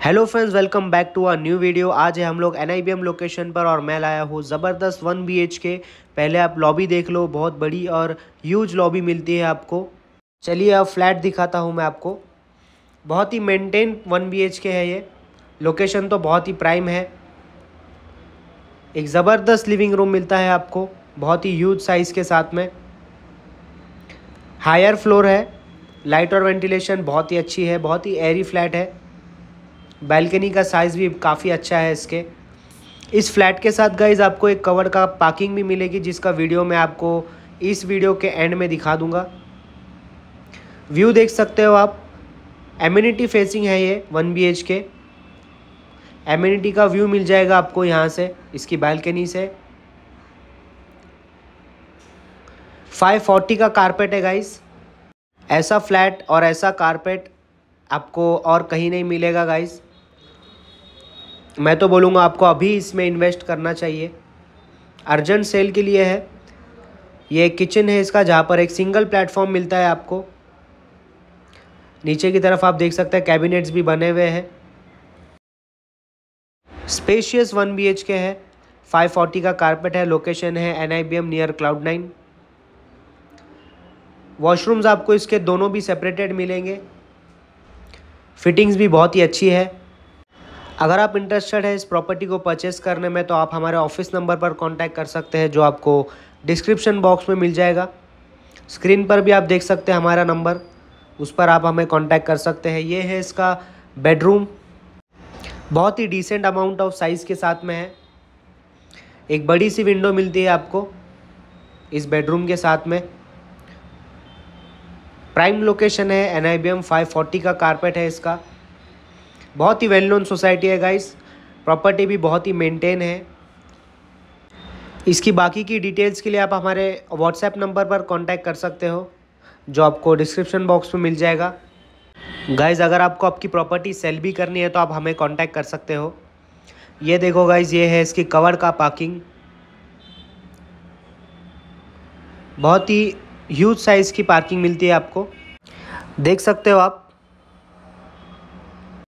Hello friends welcome back to our new video आज है हम लोग एनआईबीएम लोकेशन पर और मैं लाया हूँ ज़बरदस्त वन बी के पहले आप लॉबी देख लो, बहुत बड़ी और ह्यूज लॉबी मिलती है आपको। चलिए अब फ्लैट दिखाता हूँ मैं आपको। बहुत ही मेंटेन वन बी के है ये। लोकेशन तो बहुत ही प्राइम है। एक ज़बरदस्त लिविंग रूम मिलता है आपको, बहुत ही ह्यूज साइज़ के साथ में। हायर फ्लोर है। लाइट और वेंटिलेशन बहुत ही अच्छी है, बहुत ही एयरी फ्लैट है। बैल्कनी का साइज़ भी काफ़ी अच्छा है इसके। इस फ्लैट के साथ गाइज़ आपको एक कवर का पार्किंग भी मिलेगी, जिसका वीडियो मैं आपको इस वीडियो के एंड में दिखा दूँगा। व्यू देख सकते हो आप। एम्यूनिटी फेसिंग है ये one B H K immunity का व्यू मिल जाएगा आपको यहाँ से, इसकी बालकनी से। 540 का कारपेट है गाइस ऐसा फ्लैट और ऐसा कारपेट आपको और कहीं नहीं मिलेगा गाइस मैं तो बोलूँगा आपको अभी इसमें इन्वेस्ट करना चाहिए। अर्जेंट सेल के लिए है। ये किचन है इसका, जहाँ पर एक सिंगल प्लेटफॉर्म मिलता है आपको। नीचे की तरफ़ आप देख सकते हैं कैबिनेट्स भी बने हुए हैं। स्पेशियस वन बी के है। फाइव फोर्टी का कारपेट है लोकेशन है N I B M near Cloud Nine washrooms आपको इसके दोनों भी सेपरेटेड मिलेंगे। फिटिंग्स भी बहुत ही अच्छी है। अगर आप इंटरेस्टेड है इस प्रॉपर्टी को परचेस करने में तो आप हमारे ऑफ़िस नंबर पर कॉन्टैक्ट कर सकते हैं, जो आपको डिस्क्रिप्शन बॉक्स में मिल जाएगा। स्क्रीन पर भी आप देख सकते हैं हमारा नंबर उस पर आप हमें कॉन्टैक्ट कर सकते हैं। ये है इसका बेडरूम बहुत ही डिसेंट अमाउंट ऑफ़ साइज़ के साथ में है। एक बड़ी सी विंडो मिलती है आपको, इस बेडरूम के साथ में। प्राइम लोकेशन है N I B M five forty का कारपेट है इसका। बहुत ही वेल नोन सोसाइटी है गाइस प्रॉपर्टी भी बहुत ही मेंटेन है. इसकी बाकी की डिटेल्स के लिए आप हमारे व्हाट्सएप नंबर पर कांटेक्ट कर सकते हो, जो आपको डिस्क्रिप्शन बॉक्स में मिल जाएगा. गाइज़ अगर आपको आपकी प्रॉपर्टी सेल भी करनी है तो आप हमें कांटेक्ट कर सकते हो. ये देखो गाइज़ ये है इसकी कवर का पार्किंग बहुत ही ह्यूज साइज़ की पार्किंग मिलती है आपको. देख सकते हो आप